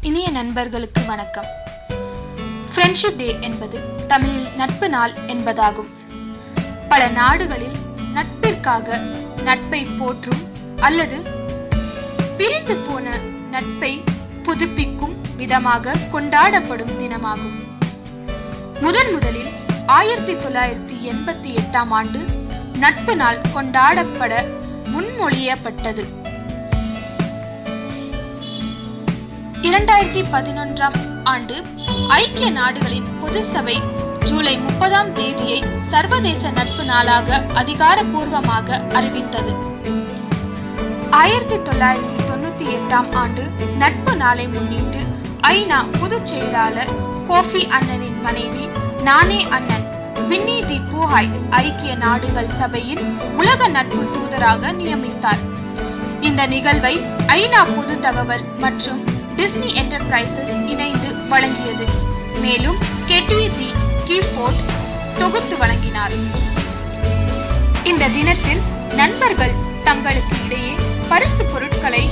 இனிய நண்பர்களுக்கு வணக்கம். ஃப்ரெண்ட்ஷிப் டே என்பது தமிழில் நட்பு நாள் என்பதாகும். பல நாடுகளில் நட்பிற்காக நட்பை போற்றும் அல்லது பிரிந்து போன நட்பை புதுப்பிக்கும் விதமாக கொண்டாடப்படும் தினமாகும். முதன் முதலில் ஆயிரத்தி தொள்ளாயிரத்தி எண்பத்தி எட்டாம் ஆண்டு நட்பு நாள் கொண்டாடப்பட முன்மொழியப்பட்டது. இரண்டாயிரத்தி பதினொன்றாம் ஆண்டு ஐக்கிய நாடுகளின் பொது சபை ஜூலை முப்பதாம் தேதியை சர்வதேச நட்பு நாளாக அதிகாரப்பூர்வமாக அறிவித்தது. ஆயிரத்தி தொள்ளாயிரத்தி தொண்ணூத்தி எட்டாம் ஆண்டு நட்பு நாளை முன்னிட்டு ஐநா பொதுச் செயலாளர் கோஃபி அண்ணனின் மனைவி நானே அண்ணன் வின்னி தி பூஹாய் ஐக்கிய நாடுகள் சபையின் உலக நட்பு தூதராக நியமித்தார். இந்த நிகழ்வை ஐநா பொது தகவல் மற்றும் டிஸ்னி என்டர்பிரைசஸ் இணைந்து வழங்கியது. மேலும் கெட்டியதி கீபோர்ட் தொகுத்து வழங்கினார். இந்த தினத்தில் நண்பர்கள் தங்களுக்கு இடையே பரிசு பொருட்களை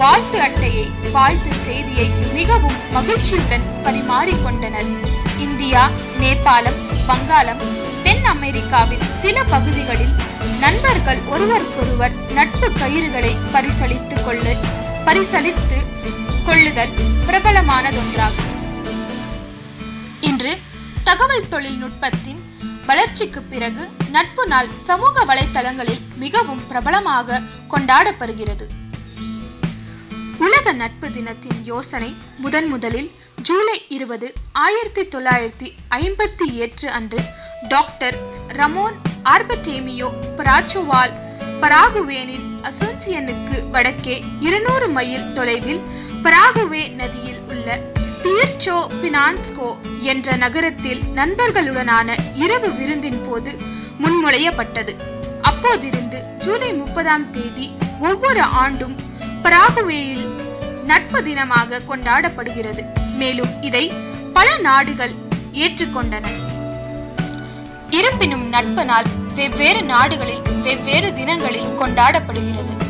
வாழ்த்து அட்டையை வாழ்த்து செய்தியை மிகவும் மகிழ்ச்சியுடன் பரிமாறிக்கொண்டனர் இந்தியா நேபாளம் வங்காளம் தென் அமெரிக்காவின் சில பகுதிகளில் நண்பர்கள் ஒருவருக்கொருவர் நட்பு கயிறுகளை பரிசளித்து கொள்ள பரிசளித்து கொள்ளுதல் பிரபலமானதொன்றாகும். இன்று தகவல் தொழில்நுட்பத்தின் வளர்ச்சிக்கு பிறகு நட்பு நாள் சமூக வலைத்தளங்களில் மிகவும் பிரபலமாக கொண்டாடப்படுகிறது. உலக நட்பு தினத்தின் யோசனை முதன் முதலில் ஜூலை இருபது ஆயிரத்தி தொள்ளாயிரத்தி ஐம்பத்தி எட்டு அன்று டாக்டர் ரமோன் ஆர்பட்டேமியோ பராச்சுவால் பராகுவேனின் அசோன்சியனுக்கு வடக்கே இருநூறு மைல் தொலைவில் பிராகுவே நதியில் உள்ள பியர்ச்சோ பினான்ஸ்கோ என்ற நகரத்தில் நண்பர்களுடனான இரவு விருந்தின் போது முன்மொழியப்பட்டது. அப்போதிருந்து ஜூலை முப்பதாம் தேதி ஒவ்வொரு ஆண்டும் பராகுவேயில் நட்பு தினமாக கொண்டாடப்படுகிறது. மேலும் இதை பல நாடுகள் ஏற்றுக்கொண்டன. இருப்பினும் நட்பு நாள் வெவ்வேறு நாடுகளில் வெவ்வேறு தினங்களில் கொண்டாடப்படுகிறது.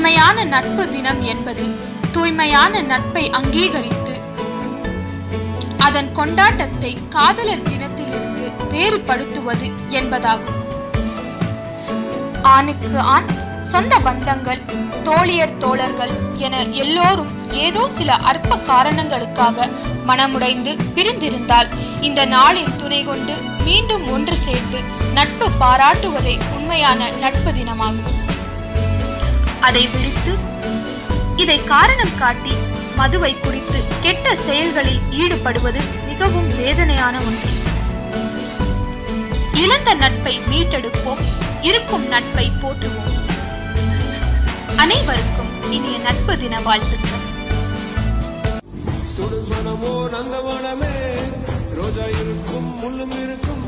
உண்மையான நட்பு தினம் என்பது தூய்மையான நட்பை அங்கீகரித்து அதன் கொண்டாட்டத்தை காதலர் தினத்திலிருந்து வேறுபடுத்துவது என்பதாகும். ஆணுக்கு ஆண் சொந்த பந்தங்கள் தோழியர் தோழர்கள் என எல்லோரும் ஏதோ சில அற்ப காரணங்களுக்காக மனமுடைந்து பிரிந்திருந்தால் இந்த நாளின் துணை கொண்டு மீண்டும் ஒன்று சேர்ந்து நட்பு பாராட்டுவதே உண்மையான நட்பு தினமாகும். அதை விடுத்து இதை காரணம் காட்டி மதுவை குடித்து கெட்ட செயல்களில் ஈடுபடுவது மிகவும் வேதனையான ஒன்று. இழந்த நட்பை மீட்டெடுப்போம் இருக்கும் நட்பை போற்றுவோம். அனைவருக்கும் இனிய நட்பு தின வாழ்த்துக்கள். ரோஜா இருக்கும் முள்ளும் இருக்கும்